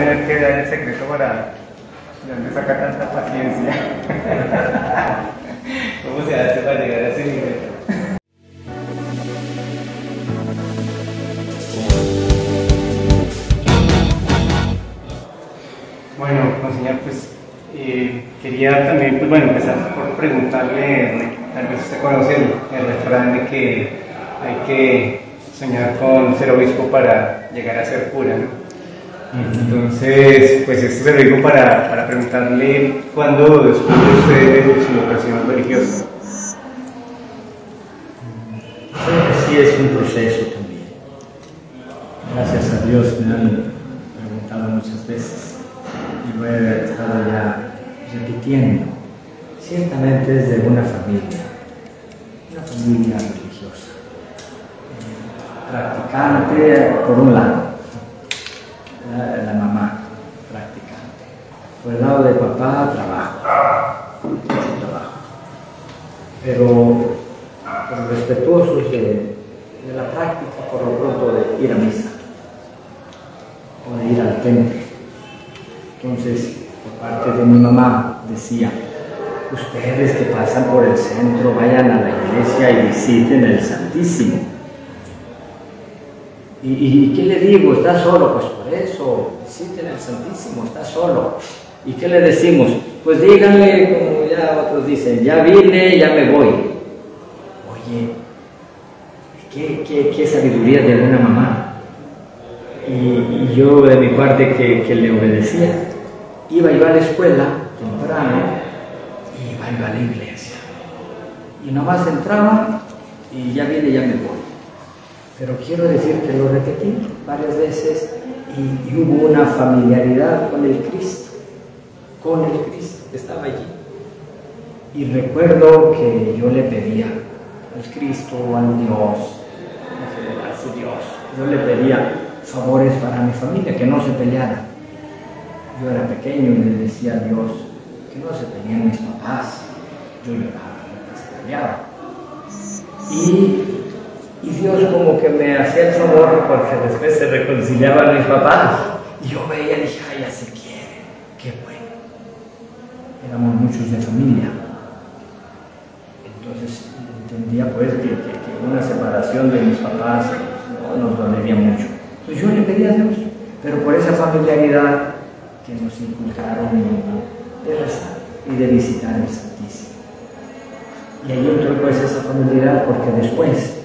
Tener que dar el secreto para de dónde saca tanta paciencia. ¿Cómo se hace para llegar a ese nivel? Bueno, señor, pues eh, quería también, pues bueno, empezar por preguntarle, tal vez usted conoce el, el refrán de que hay que soñar con ser obispo para llegar a ser cura, ¿no? Entonces, pues esto se lo digo para, para preguntarle cuándo descubrió usted su vocación religiosa. Creo que sí es un proceso también. Gracias a Dios me han preguntado muchas veces y lo he estado ya repitiendo. Ciertamente es de una familia, una familia religiosa, eh, practicante por un lado, la, mamá practicante, por el lado de papá trabajo, mucho trabajo, pero, pero respetuosos de, de la práctica por lo pronto de ir a misa o de ir al templo. Entonces, por parte de mi mamá decía, ustedes que pasan por el centro, vayan a la iglesia y visiten el Santísimo. ¿Y, qué le digo? ¿Está solo? Pues por eso, visiten el Santísimo, está solo. ¿Y qué le decimos? Pues díganle, como ya otros dicen, ya vine, ya me voy. Oye, qué, qué, qué sabiduría de una mamá. Y, y yo de mi parte que, que le obedecía, iba yo a la escuela temprano y iba yo a la iglesia. Y nomás entraba y ya viene, ya me voy. Pero quiero decir que lo repetí varias veces y, hubo una familiaridad con el Cristo, con el Cristo que estaba allí. Y recuerdo que yo le pedía al Cristo, al Dios, a su Dios, yo le pedía favores para mi familia, que no se pelearan. Yo era pequeño y le decía a Dios que no se pelearan mis papás. Yo lloraba, se peleaban. Y, y Dios como que me hacía el favor porque después se reconciliaban mis papás. Y yo veía y dije, ay, ya se quiere, qué bueno. Éramos muchos de familia. Entonces entendía pues que, una separación de mis papás no, nos dolería mucho. Entonces yo le pedía a Dios, pero por esa familiaridad que nos inculcaron de rezar y de visitar el Santísimo. Y ahí entró pues esa familiaridad porque después,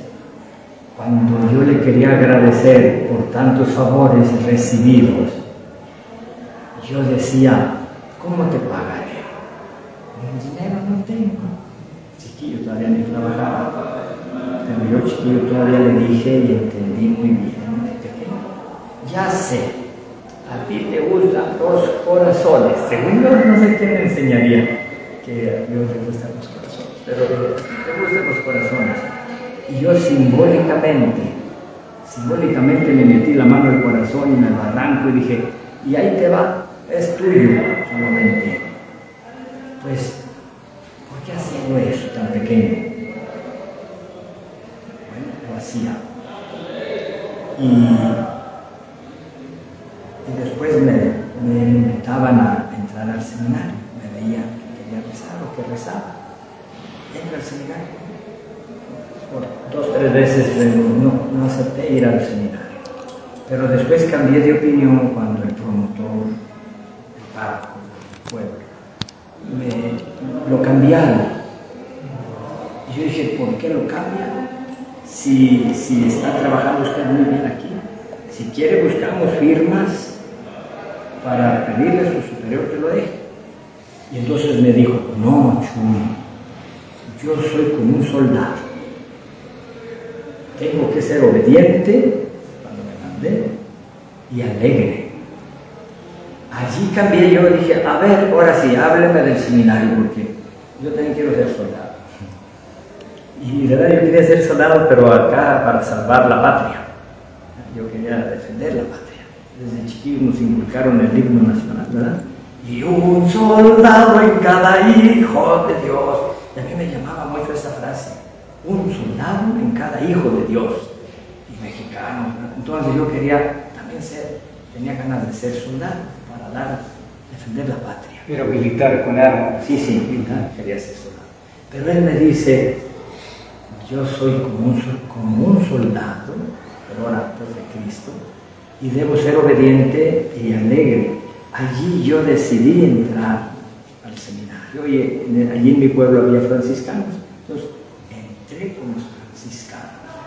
cuando yo le quería agradecer por tantos favores recibidos, yo decía, ¿cómo te pagaré? Dinero no tengo. Chiquillo todavía ni trabajaba. Pero yo chiquillo todavía le dije y entendí muy bien ya sé, a ti te gustan los corazones. Según yo, no sé quién me enseñaría que a Dios le gustan los corazones, pero te gustan los corazones. Y yo simbólicamente, simbólicamente me metí la mano al corazón y me lo arranco y dije, y ahí te va, es tuyo solamente. Pues, ¿por qué haciendo eso tan pequeño? Bueno, lo hacía. Y y después me, me, invitaban a entrar al seminario. Me veían que quería rezar o que rezaba. Entra al seminario. Por dos tres veces no, no acepté ir al seminario. Pero después cambié de opinión cuando el promotor, el párroco del pueblo, me, lo cambiaron. Yo dije, ¿por qué lo cambian? Si, si está trabajando usted muy bien aquí. Si quiere, buscamos firmas para pedirle a su superior que lo deje. Y entonces me dijo, no, Chuy, yo soy como un soldado. Tengo que ser obediente cuando me mandé y alegre. Allí cambié yo dije, a ver, ahora sí, hábleme del seminario porque yo también quiero ser soldado. Y de verdad yo quería ser soldado, pero acá para salvar la patria. Yo quería defender la patria desde chiquillos nos inculcaron el himno nacional, ¿verdad? Y un soldado en cada hijo de Dios. Y a mí me llamaba mucho esa frase. Un soldado en cada hijo de Dios. Y mexicano. Entonces yo quería también ser tenía ganas de ser soldado para dar, defender la patria. Pero militar con armas. Sí, sí, militar, quería ser soldado. Pero él me dice, yo soy como un, como un soldado, por actos de Cristo, y debo ser obediente y alegre. Allí yo decidí entrar al seminario y allí en mi pueblo había franciscanos 3 uno straziscatto